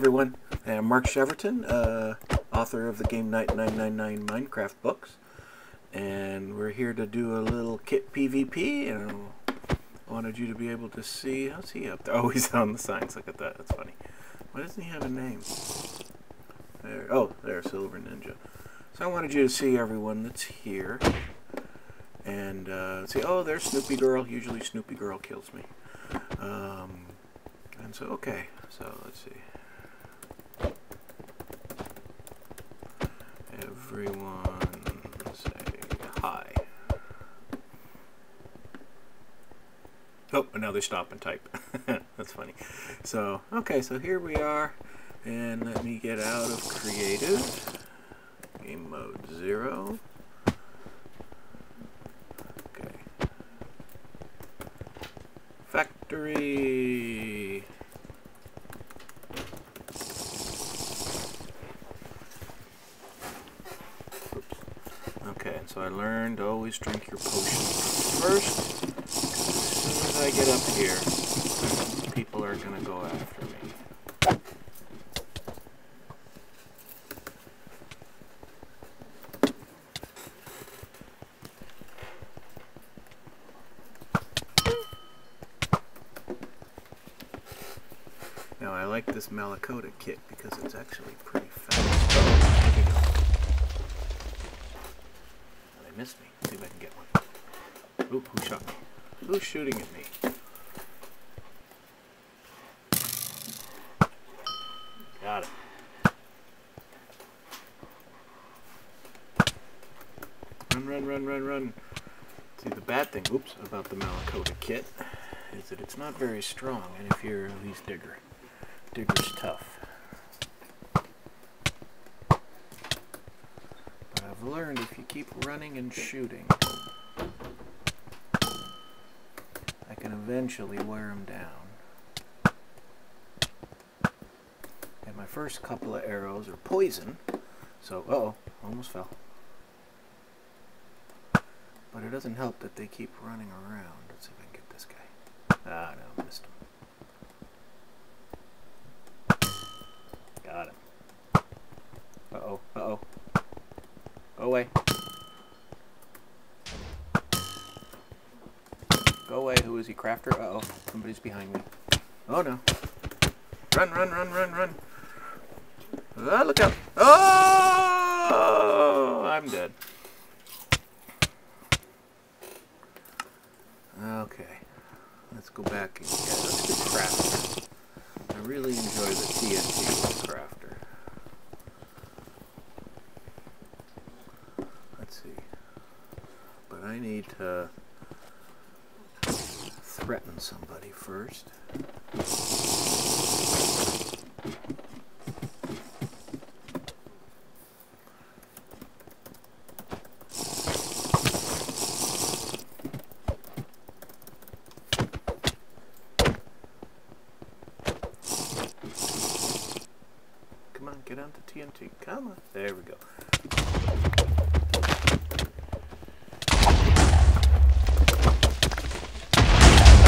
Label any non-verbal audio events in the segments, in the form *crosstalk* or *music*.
everyone. I'm Mark Cheverton, uh, author of the Gameknight999 Minecraft books. And we're here to do a little kit PvP. And I wanted you to be able to see. How's he up there? Oh, *laughs* he's on the signs. Look at that. That's funny. Why doesn't he have a name? There. Oh, there's Silver Ninja. So I wanted you to see everyone that's here. And uh, see, oh, there's Snoopy Girl. Usually Snoopy Girl kills me. Um, and so, okay. So let's see. Everyone say hi. Oh, and now they stop and type. *laughs* That's funny. So, okay, so here we are. And let me get out of creative. Game mode zero. Okay. Factory. Oops. Okay, and so I learned to always drink your potion first. As soon as I get up here, people are going to go after me. Now I like this Malacoda kit because it's actually pretty fast. Oh, there we go. Oh, they missed me. see if I can get one. Ooh, who shot me? Who's shooting at me? Got it. Run, run, run, run, run. See, the bad thing, oops, about the Malacoda kit is that it's not very strong, and if you're, he's Digger. Digger's tough. But I've learned if you keep running and shooting, I can eventually wear him down. And my first couple of arrows are poison, so, uh oh, almost fell. But it doesn't help that they keep running around. Let's see if I can get this guy. Ah, no, missed him. Got him. Uh-oh, uh-oh. Go away. Go Crafter? Uh-oh, somebody's behind me. Oh, no. Run, run, run, run, run. Ah, look out. Oh! I'm dead. Okay, let's go back and get let's crafter. I really enjoy the TNT with crafter. Let's see, but I need to somebody first. Come on, get onto TNT. Come on. There we go.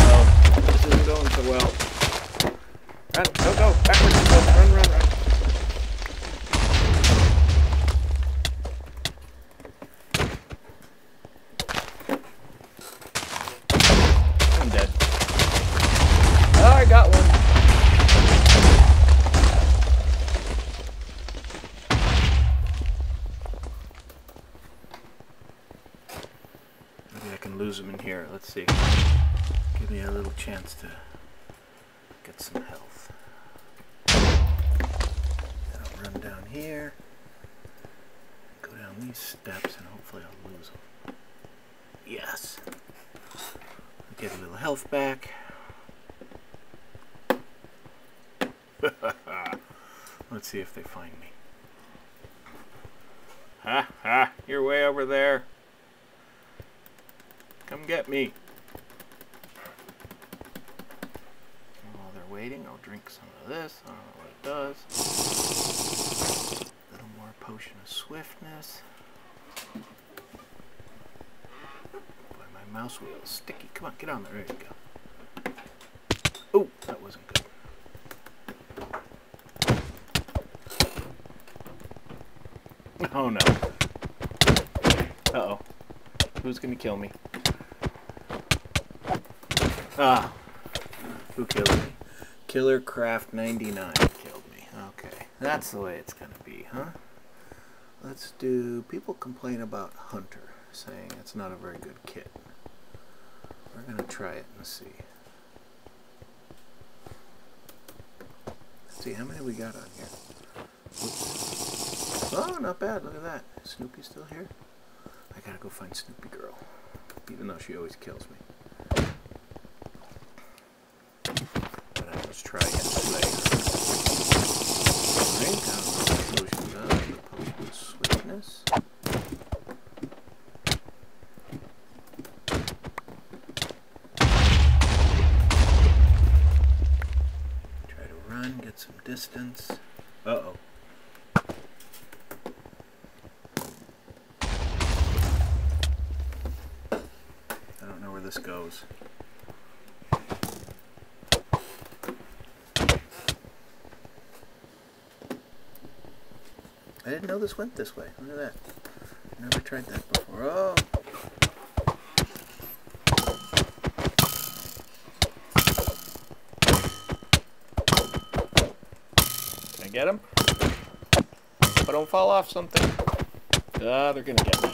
Oh, this isn't going so well. Run, go, go, backwards, go, run, run, run. I'm dead. Oh, I got one. Maybe I can lose him in here. Let's see. Give me a little chance to get some health. Then I'll run down here, go down these steps, and hopefully I'll lose him. Yes. Get a little health back. *laughs* Let's see if they find me. Ha ha! You're way over there. Come get me. While they're waiting, I'll drink some of this. I don't know what it does. A little more potion of swiftness. Boy, my mouse wheel is sticky. Come on, get on there. There you go. Oh, that wasn't good. Oh no. Uh-oh. Who's gonna kill me? Ah. Who killed me? Killer Craft 99 killed me. Okay. That's the way it's gonna be, huh? Let's do... People complain about Hunter, saying it's not a very good kit. We're gonna try it and see. Let's see, how many we got on here? Oops. Oh, not bad. Look at that. Snoopy's still here? I gotta go find Snoopy Girl. Even though she always kills me. But I let's try. Drink out the potion done. The sweetness. Try to run, get some distance. Uh-oh. I don't know where this goes. Didn't know this went this way. Look at that. Never tried that before. Oh! Can I get him? If I don't fall off something. Ah, they're gonna get me.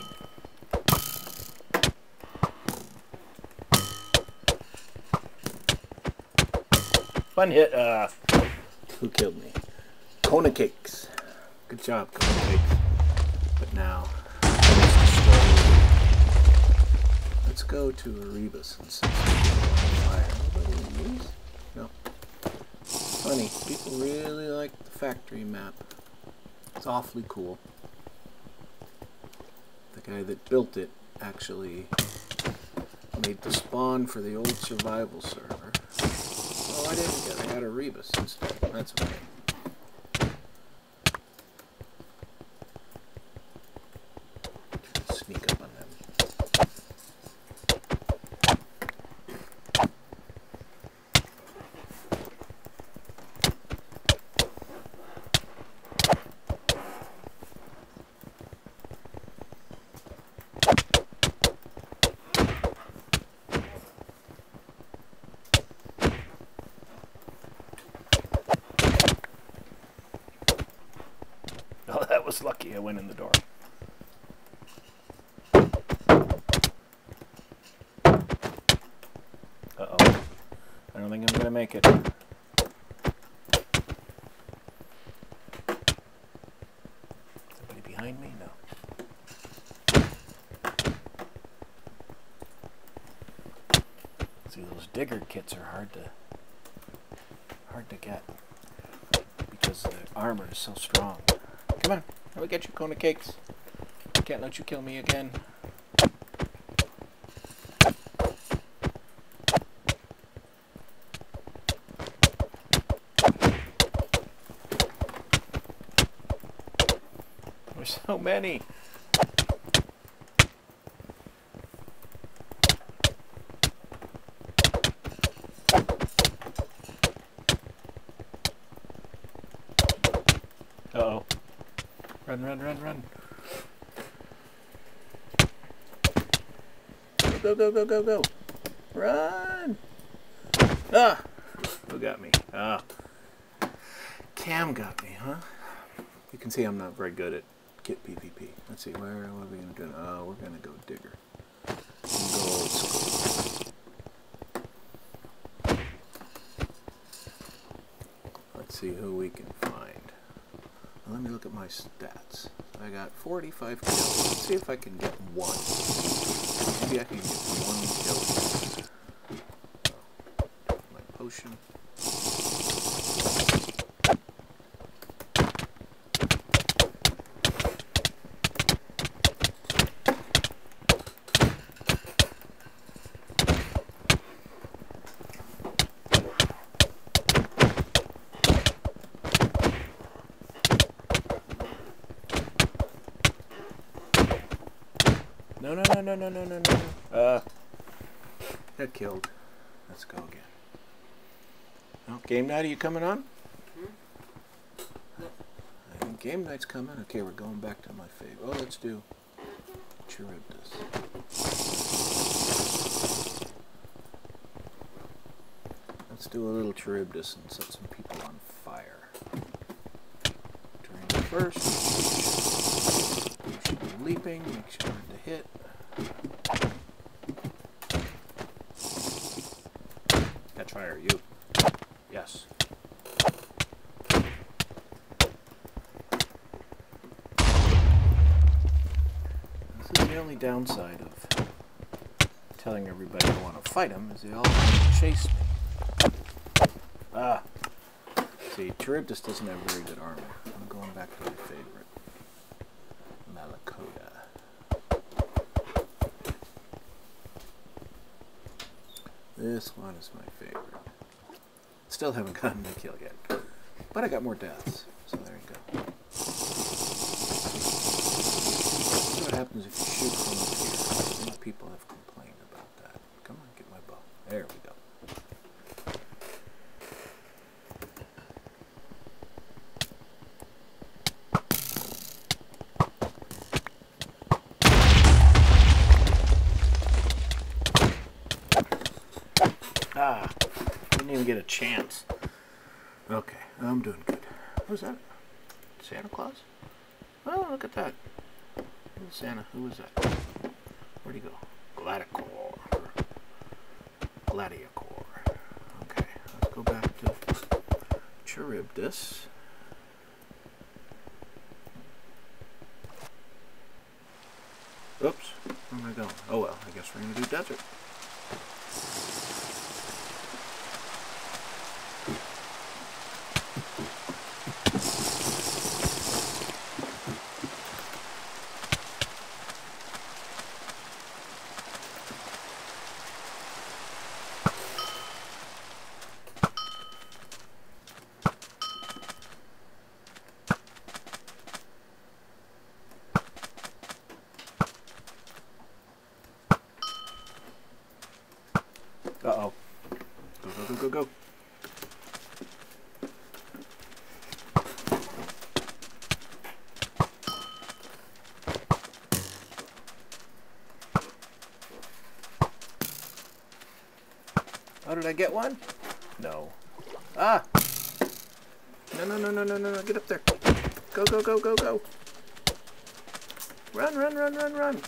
Fun hit. Uh, Who killed me? Kona Cakes. Good job, Cakes. But now, let's go to Erebus and see fire. No. Funny, people really like the factory map. It's awfully cool. The guy that built it actually made the spawn for the old survival server. Oh, I didn't get it. I got Erebus instead. That's okay. Sneak up on them. oh, that was lucky. I went in the door. Uh oh. I don't think I'm gonna make it. Somebody behind me? No. See, those digger kits are hard to hard to get because the armor is so strong. Come on, I will get you Kona cakes. Can't let you kill me again. There's so many. Uh oh. Run, run, run, run. Go, go, go, go, go. Run! Ah! Who got me? Ah. Cam got me, huh? You can see I'm not very good at PvP. Let's see, where what are we to do? Oh, we're going to go digger. Go old school. Let's see who we can find. Let me look at my stats. I got 45 kills. Let's see if I can get one. Maybe I can get one kill. Oh, my potion. No, no, no, no, no, no, no, no. Uh, Got killed. Let's go again. Oh, Gameknight, are you coming on? Hmm? I think Gameknight's coming. Okay, we're going back to my favorite. Oh, let's do Charybdis. Let's do a little Charybdis and set some people on fire. Drain first. Make sure you're leaping. Make sure to hit. Fire, you. Yes. This is the only downside of telling everybody I want to fight them, is they all chase me. Ah. See, Charybdis doesn't have very good armor. I'm going back to my favorite. Malacoda. This one is my favorite. Still haven't gotten a kill yet. But I got more deaths, so there you go. See what happens if you shoot from up here. I think people have complained about that. Come on, get my bow. There we go. Ah, didn't even get a chance. Okay, I'm doing good. Who's that? Santa Claus? Oh, look at that. Who's Santa? Who is that? Where'd he go? Gladicor. Gladiacor. Okay, let's go back to Charybdis. Oops, where am I going? Oh well, I guess we're gonna do desert. Uh oh. Go, go, go, go, go. Oh, did I get one? No. Ah! No, no, no, no, no, no, no. Get up there. Go, go, go, go, go. Run, run, run, run, run.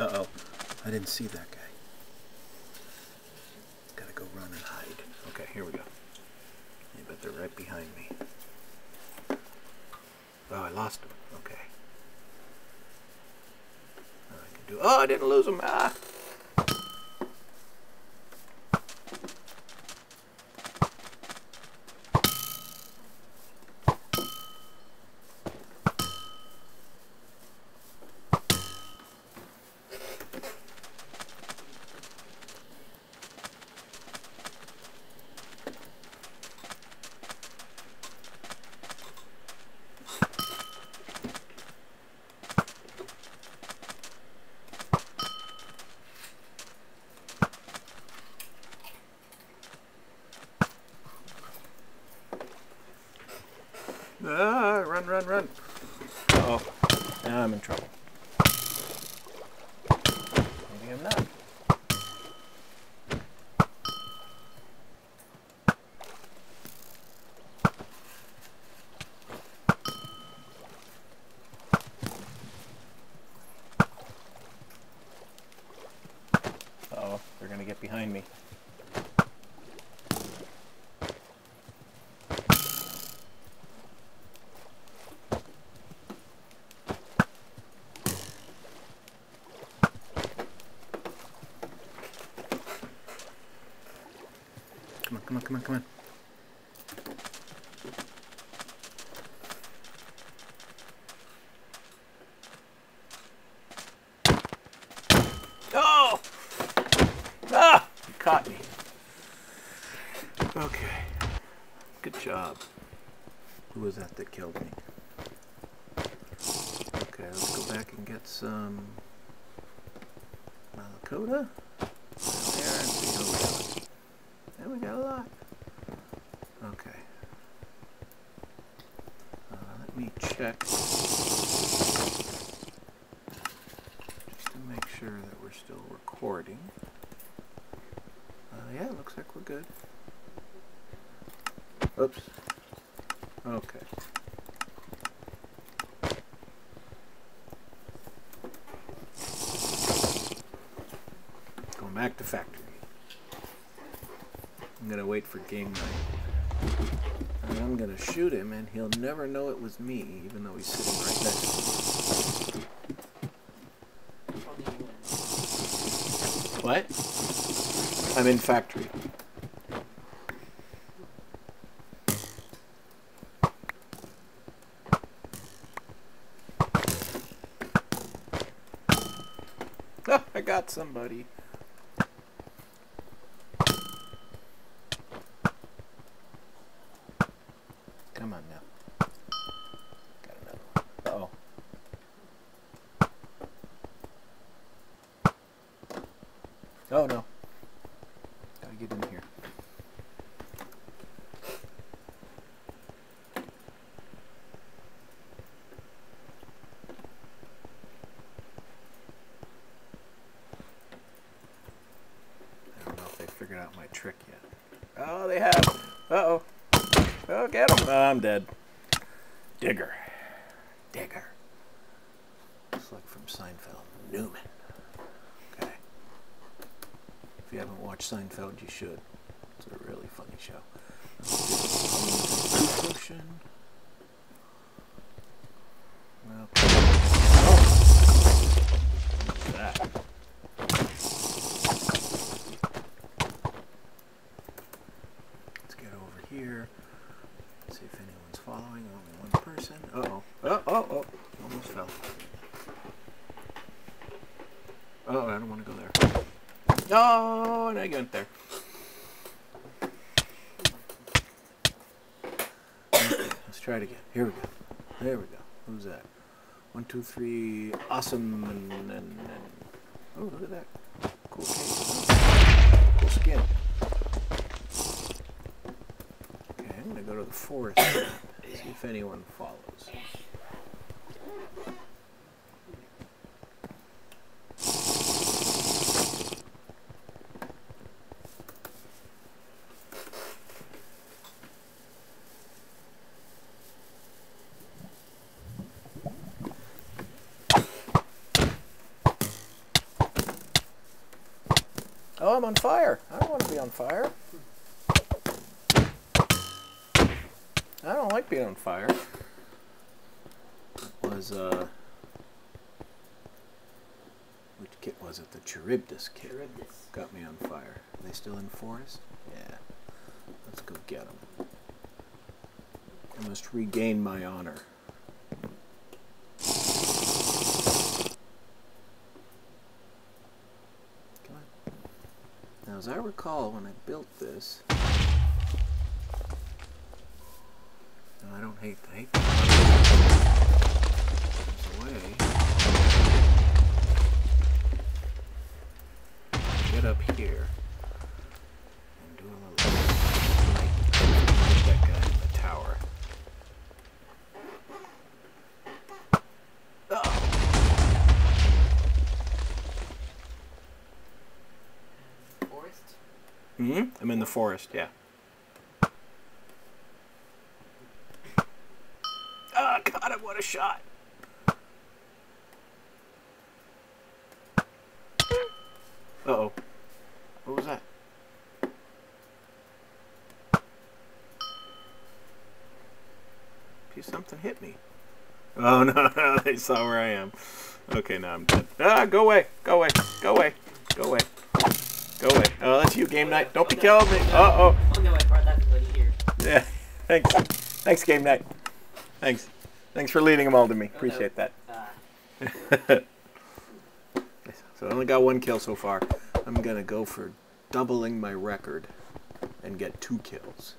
Uh-oh. I didn't see that guy. Gotta go run and hide. Okay, here we go. I bet they're right behind me. Oh, I lost him. Okay. I can do. Oh, I didn't lose. Ah. Ah, run, run, run. Uh oh. Now I'm in trouble. Maybe I'm not. Uh oh, they're gonna get behind me. Come on, come on, come on, come on. Oh! Ah! You caught me. Okay. Good job. Who was that that killed me? Okay, let's go back and get some Malacoda. There and see how we got. And we got a lot. Okay. Uh, let me check just to make sure that we're still recording. Uh, yeah, looks like we're good. Oops. Okay. Going back to factory. I'm gonna wait for Gameknight. And I'm gonna shoot him and he'll never know it was me, even though he's sitting right next to me. What? I'm in factory. Oh, I got somebody. Come on now. Got another one. Uh-oh. Oh no. Gotta get in here. I don't know if they figured out my trick yet. Oh, they have. Uh-oh. Oh, get him. Oh, uh, I'm dead. Digger. Digger. Looks like from Seinfeld. Newman. Okay. If you Seinfeld, you should. It's a really funny show. That? Let's get over here. See if anyone's following. Only one person. Oh, oh, oh. Almost fell. Oh, I don't want to go there. Oh, and I went there. Okay, let's try it again. Here we go. There we go. Who's that? One, two, three. Awesome. And, and, and. Oh, look at that. Cool. Cool skin. Okay, I'm gonna go to the forest. see if anyone follows. I'm on fire. I don't want to be on fire. I don't like being on fire. It was, uh... Which kit was it? The Charybdis kit. Charybdis. Got me on fire. Are they still in the forest? Yeah. Let's go get them. I must regain my honor. Come on. Now, as I recall, when I built this, I don't hate the hate. There's a. Get up here and do a little light hit that guy in the tower. Forest. hmm I'm in the forest, yeah. Oh, God, him! What a shot! Uh oh. What was that? Gee, Something hit me. Oh *laughs* no, no, they saw where I am. Okay, now I'm dead. Ah, go away, go away, go away, go away, go away. Oh, that's you, Gameknight. Don't be killing me. Uh oh. Oh no, I brought everybody here. Yeah, *laughs* thanks. Thanks, Gameknight. Thanks. Thanks for leading them all to me. Appreciate that. Uh, *laughs* So I only got one kill so far. I'm gonna go for doubling my record and get two kills.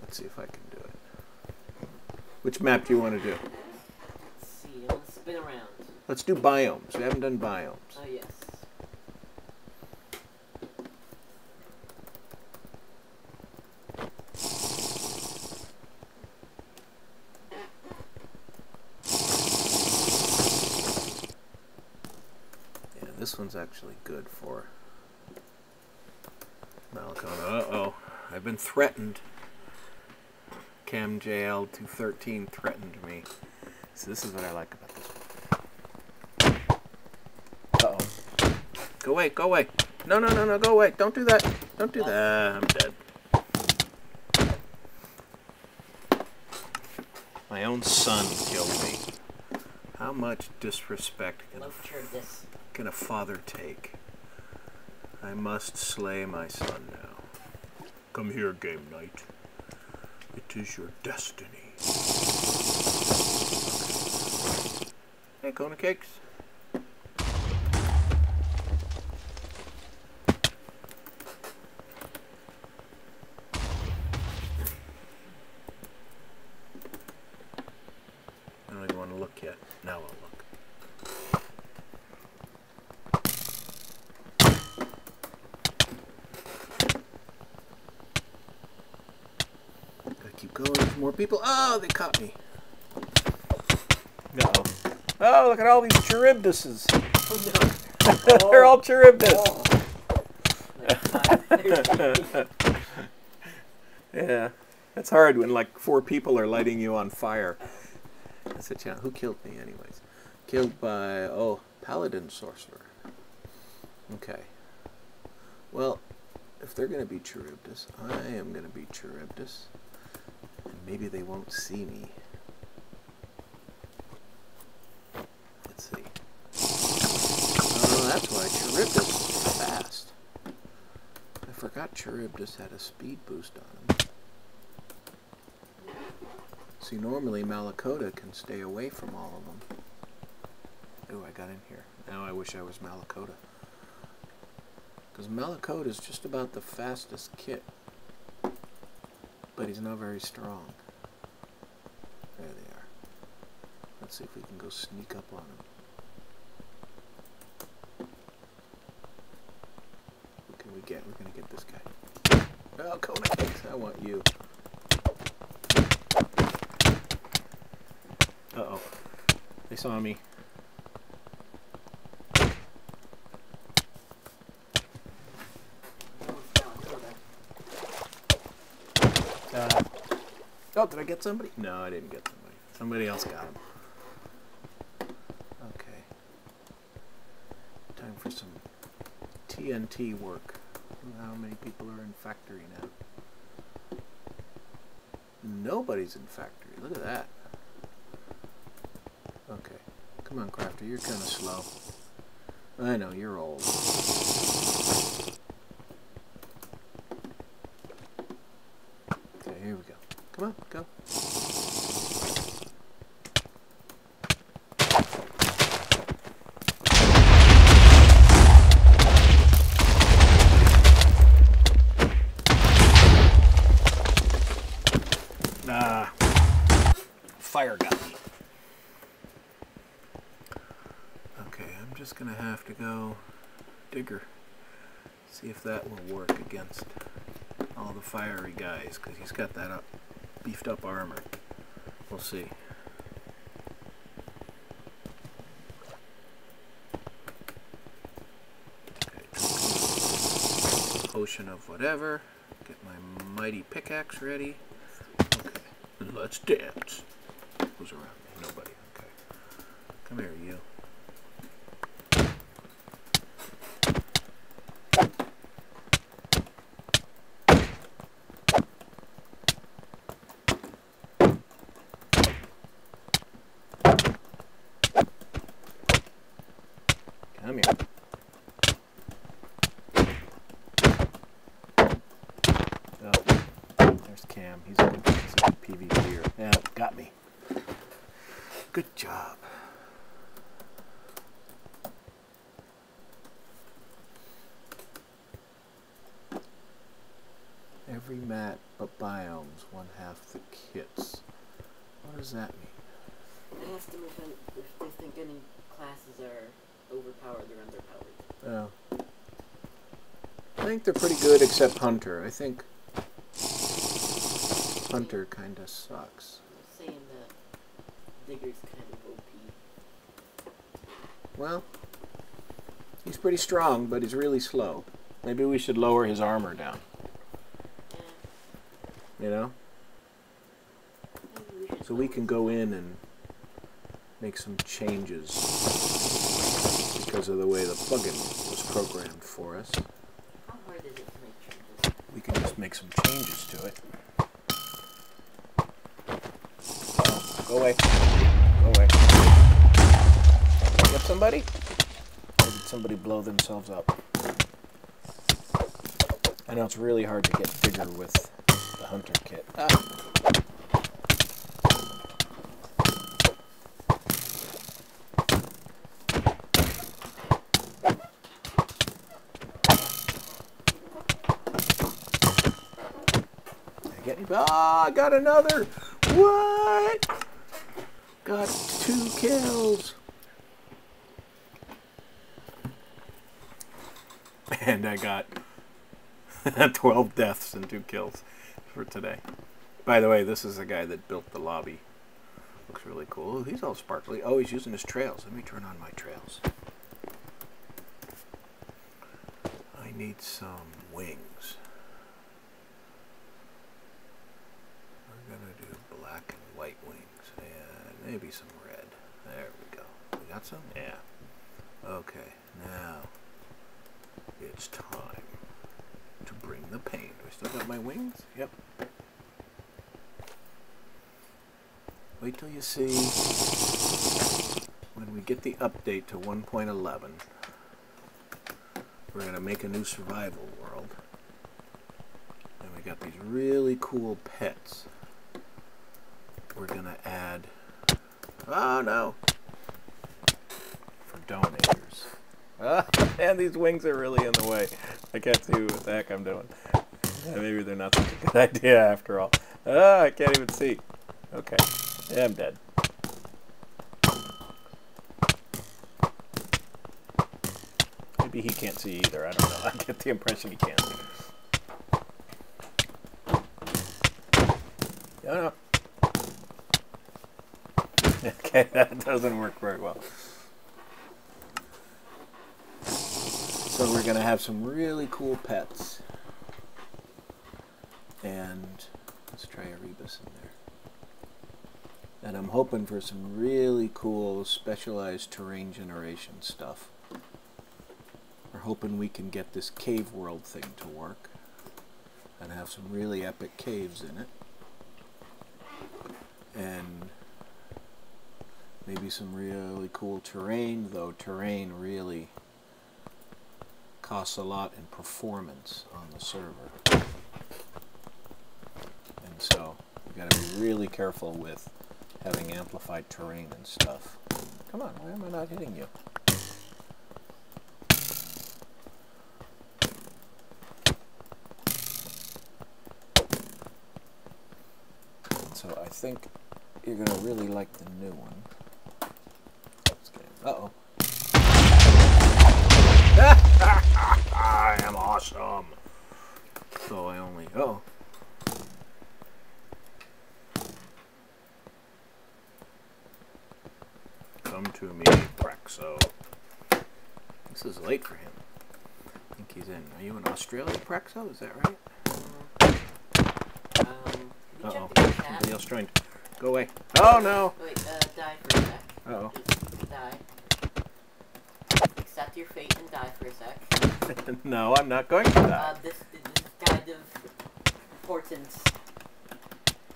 Let's see if I can do it. Which map do you want to do? let's see. Let's been around. Let's do biomes. We haven't done biomes. Oh yes. Yeah, this one's actually good for Malacoda. Uh-oh. I've been threatened. Cam JL 213 threatened me. So this is what I like about this one. Uh-oh. Go away, go away. No, no, no, no, go away. Don't do that. Don't do that. I'm dead. My own son killed me. How much disrespect can Love this. Can a father take? I must slay my son now. Come here, Gameknight. It is your destiny. Hey, Kona Cakes. I don't even want to look yet. Now I'll look. Gotta keep going. There's more people. Oh, they caught me. Uh-oh. Oh, look at all these Charybdises. Oh no. *laughs* They're all Charybdis. Oh. Like five, thirteen. Yeah. That's hard when like four people are lighting you on fire. That's a challenge. Who killed me anyways? Killed by, oh, Paladin Sorcerer. Okay. Well, if they're going to be Charybdis, I am going to be Charybdis. Maybe they won't see me. Let's see. Oh, that's why Charybdis is fast. I forgot Charybdis had a speed boost on him. See, normally Malacoda can stay away from all of them. Oh, I got in here. Now I wish I was Malacoda. Because Malacoda is just about the fastest kit. But he's not very strong. There they are. Let's see if we can go sneak up on him. What can we get? We're going to get this guy. Oh, Kona Cakes, I want you. Uh-oh. They saw me. No one's down, no, that- Uh, oh, did I get somebody? No, I didn't get somebody. Somebody else got him. Okay. Time for some TNT work. How many people are in factory now? Nobody's in factory. Look at that. Okay. Come on, Crafter. You're kind of slow. I know, you're old. Okay, here we go. Come on, go. Ah, fire got me. Okay, I'm just gonna have to go digger. See if that will work against all the fiery guys, because he's got that up, beefed up armor. We'll see. Okay, potion of whatever. Get my mighty pickaxe ready. Okay, let's dance. Who's around? Nobody. Okay. Come here, you. Come here. Oh, there's Cam. He's a good he's a good PvPer. Yeah, got me. Good job. Every mat but biomes, one half the kits. What does that mean? I asked them if, I, if they think any classes are overpowered or underpowered. Oh. I think they're pretty good except Hunter. I think Hunter kind of sucks. I'm saying that Digger's kind of OP. Well, he's pretty strong, but he's really slow. Maybe we should lower his armor down, Yeah, you know? we So we can go in and make some changes because of the way the plugin was programmed for us. We can just make some changes to it. Oh, go away. Go away. Get somebody? Or did somebody blow themselves up? I know it's really hard to get bigger with the hunter kit. Ah. Ah, I got another. What? Got two kills. And I got *laughs* 12 deaths and two kills for today. By the way, this is the guy that built the lobby. Looks really cool. He's all sparkly. Oh, he's using his trails. Let me turn on my trails. I need some wings. We're gonna do black and white wings and maybe some red. There we go. We got some? Yeah. Okay, now it's time to bring the pain. Do I still got my wings? Yep. Wait till you see when we get the update to 1.11. We're gonna make a new survival world. And we got these really cool pets. We're gonna add. Oh no! For donators. Ah, and these wings are really in the way. I can't see what the heck I'm doing. Maybe they're not such *laughs* a good idea after all. Ah, I can't even see. Okay. Yeah, I'm dead. Maybe he can't see either. I don't know. *laughs* I get the impression he can't. No, no. *laughs* Okay, that doesn't work very well. So we're gonna have some really cool pets. And let's try Erebus in there. And I'm hoping for some really cool specialized terrain generation stuff. We're hoping we can get this cave world thing to work and have some really epic caves in it. And maybe some really cool terrain, though terrain really costs a lot in performance on the server. And so we got to be really careful with having amplified terrain and stuff. Come on, why am I not hitting you? So I think you're going to really like the new one. Let's get it. Uh-oh. *laughs* I am awesome. So I only... Oh. Come to me, Praxo. This is late for him. I think he's in. Are you in Australia, Praxo? Is that right? Um, Uh-oh. check the chat? Somebody else joined. Go away. Oh, no. Wait, uh, die for a sec. Uh-oh. Just die. Accept your fate and die for a sec. *laughs* no, I'm not going to die. Uh, this, this is kind of importance.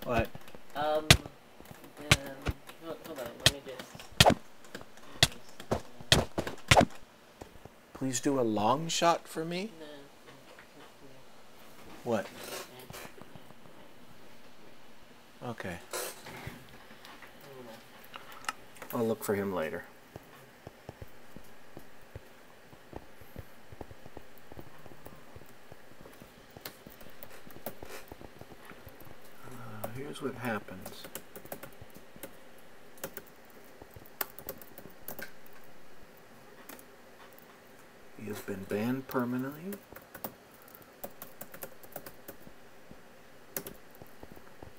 What? Um, um, hold, hold on, let me just. Please do a long shot for me. What? Okay. I'll look for him later. what happens. He has been banned permanently.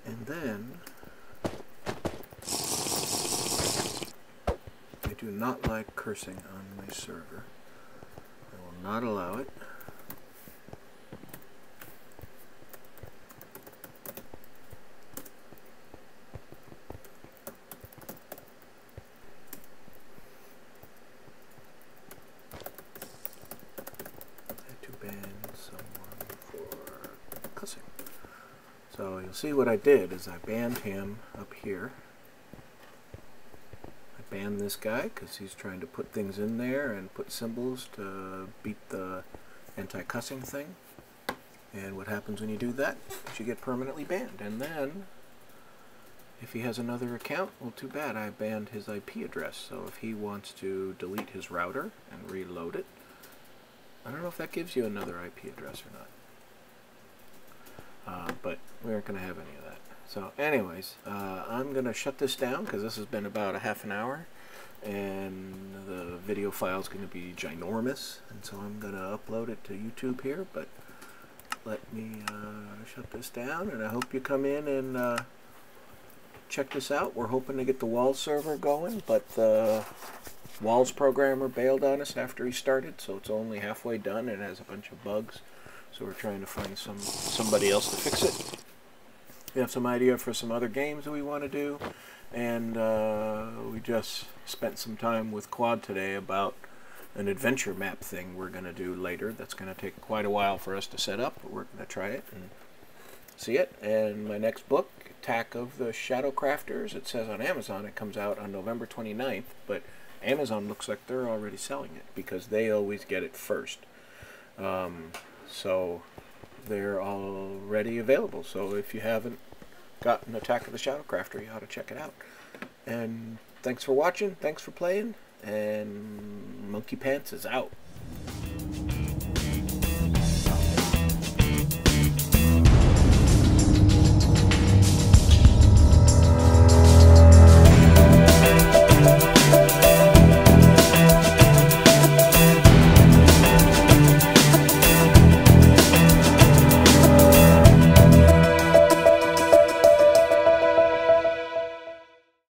And then I do not like cursing on my server. I will not allow it. See what I did is I banned him up here. I banned this guy because he's trying to put things in there and put symbols to beat the anti-cussing thing. And what happens when you do that? is You get permanently banned. And then, if he has another account, well, too bad. I banned his IP address. So if he wants to delete his router and reload it, I don't know if that gives you another IP address or not. Uh, but we aren't going to have any of that. So anyways, uh, I'm going to shut this down because this has been about a half an hour. And the video file is going to be ginormous. And so I'm going to upload it to YouTube here. But let me uh, shut this down. And I hope you come in and uh, check this out. We're hoping to get the wall server going. But the Walls programmer bailed on us after he started, so it's only halfway done and has a bunch of bugs. So we're trying to find some somebody else to fix it. We have some idea for some other games that we want to do, and uh, we just spent some time with Quad today about an adventure map thing we're going to do later. That's going to take quite a while for us to set up, but we're going to try it and see it. And my next book, Attack of the Shadow Crafters, it says on Amazon it comes out on November 29th, but Amazon looks like they're already selling it because they always get it first. Um, so they're already available. So if you haven't gotten Attack of the Shadow Crafter, you ought to check it out. And thanks for watching. Thanks for playing. And Monkey Pants is out.